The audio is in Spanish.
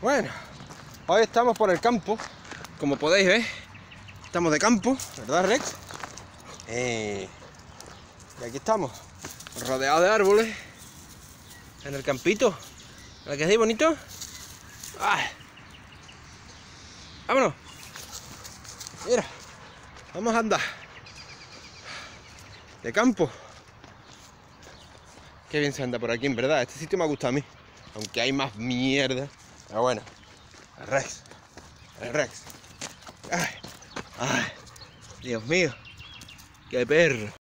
Bueno, hoy estamos por el campo, como podéis ver, estamos de campo, ¿verdad Rex? Eh, y aquí estamos, rodeados de árboles, en el campito, ¿la que es bonito? ¡Ay! ¡Vámonos! Mira, vamos a andar de campo. Qué bien se anda por aquí, en verdad. Este sitio me ha gustado a mí. Aunque hay más mierda. Pero bueno. El Rex. El Rex. Ay. Ay. Dios mío. Qué perro.